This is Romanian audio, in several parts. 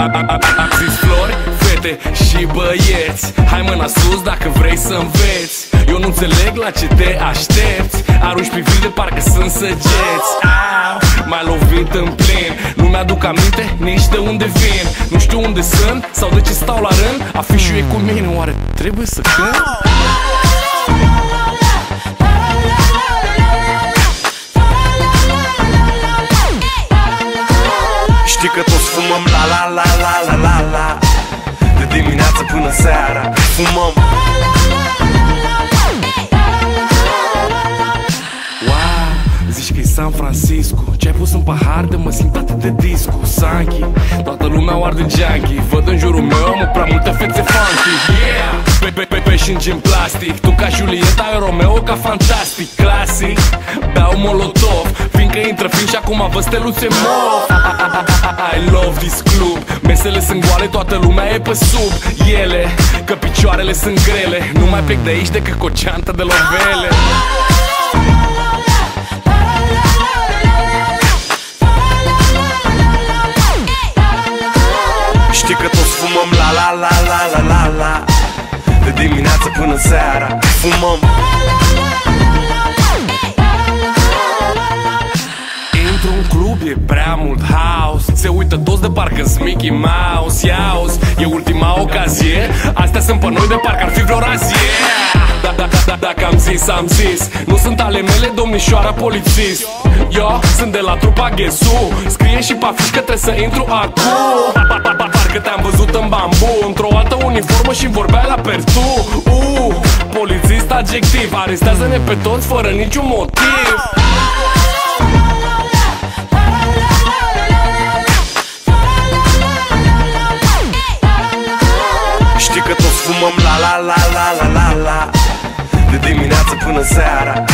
Am zis flori, fete și băieți. Hai mâna sus dacă vrei să înveți. Eu nu înțeleg la ce te aștepți. Arunci priviri de parcă sunt săgeți. Au, mai lovit în plin. Nu mi-aduc aminte nici de unde vin. Nu știu unde sunt sau de ce stau la rând. Afișul e cu mine, oare trebuie să cânt? Știi că toți fumăm la la la la la la la. De dimineață până seara Fumăm. Wow, San Francisco. Ce-ai pus în pahar de mă simt atât de disco? Sanchi, toată lumea o arde junkie Văd în jurul meu, mă, prea multe fețe funky. Yeah, pe, pe, pe, pe și în plastic. Tu ca Julieta, eu Romeo ca fantastic. Clasic, beau molotov. Fiindcă intră fin și acum vă steluțe mov I love this club. Mesele sunt goale, toată lumea e pe sub ele. Că picioarele sunt grele. Nu mai plec de aici decât cu o ceantă de lovele dimineață până seara e prea mult haos. Se uită toți de parcă s Mickey Mouse. Iauzi, e ultima ocazie. Astea sunt pe noi de parcă ar fi vreo razie. Da, da, da, da, Dacă am zis, am zis. Nu sunt ale mele, domnișoara polițist. Eu sunt de la trupa Ghesu. Scrie și pe afiș că trebuie să intru acum. Pa, pa, pa, pa, Parcă te-am văzut în bambu Într-o altă uniformă și vorbea la pertu. Uh, Polițist adjectiv Arestează-ne pe toți fără niciun motiv dimineață până seara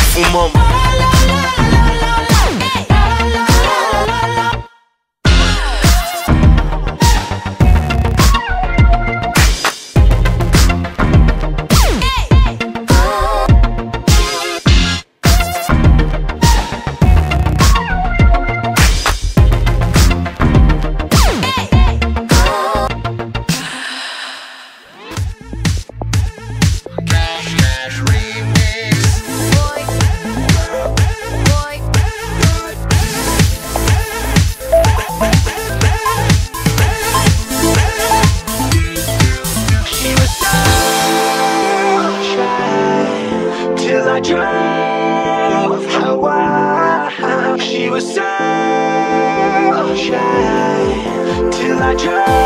I drove her wild. She was so shy till I drove.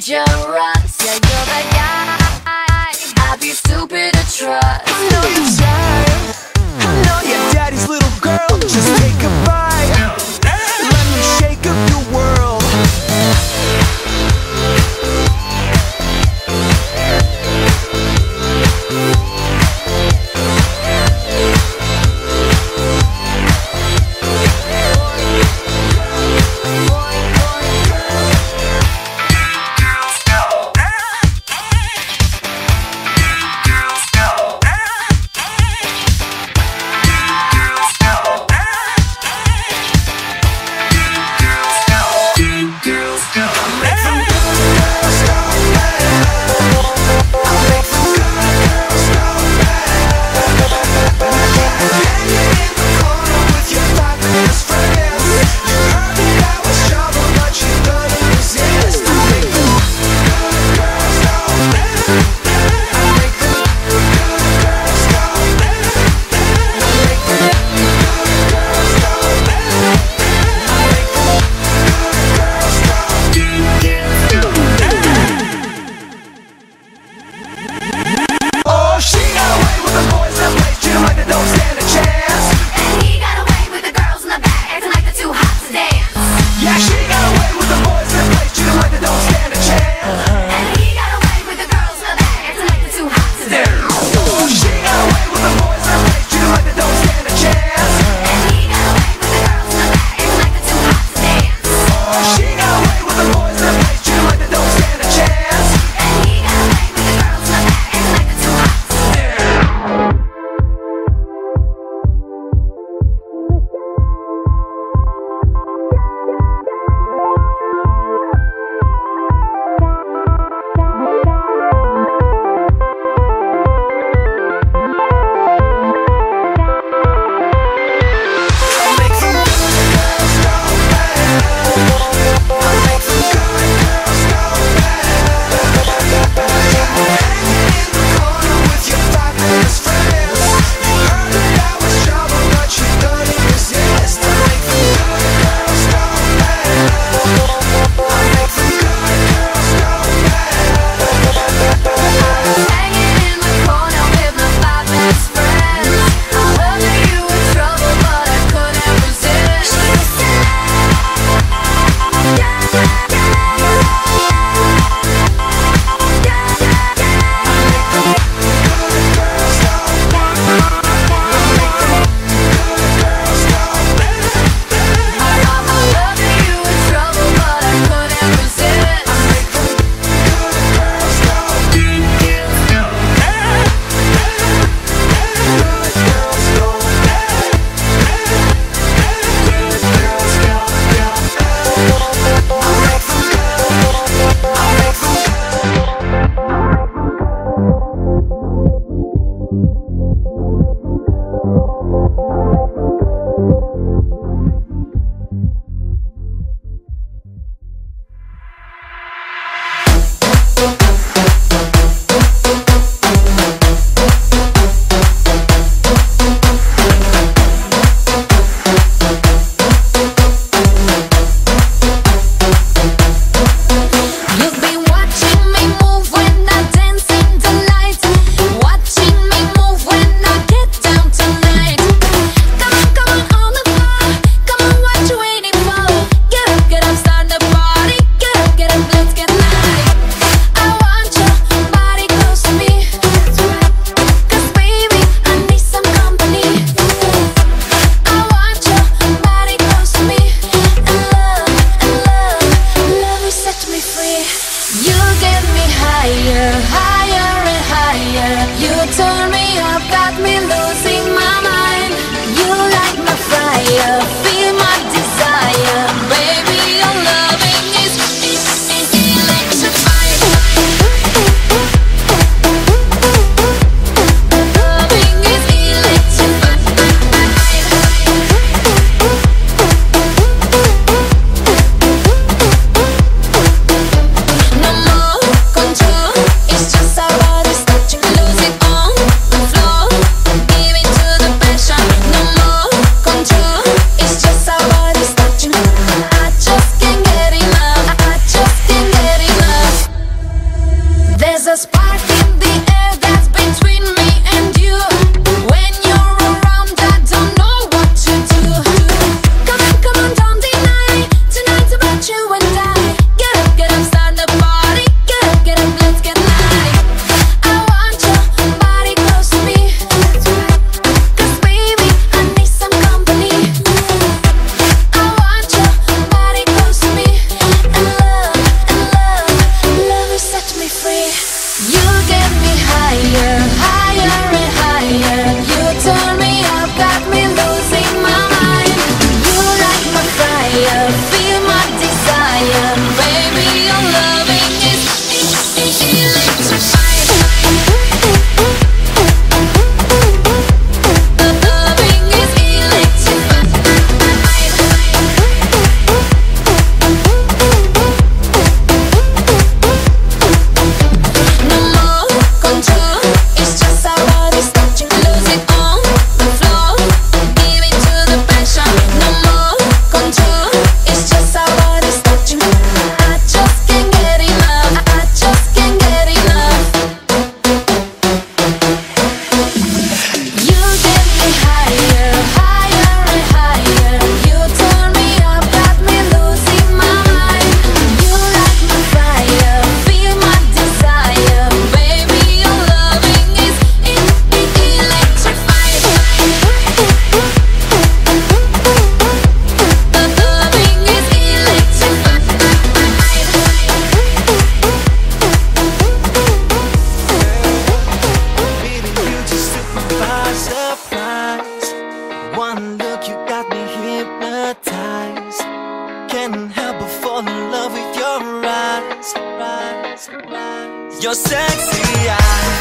danger Your sexy eyes.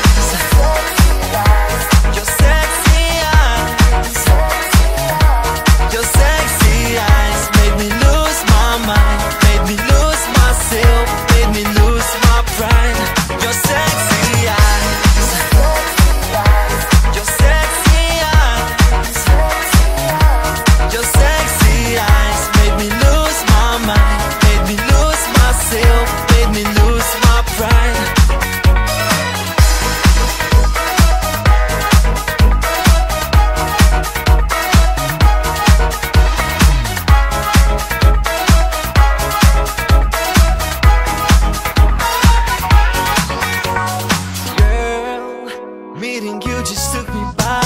just took me by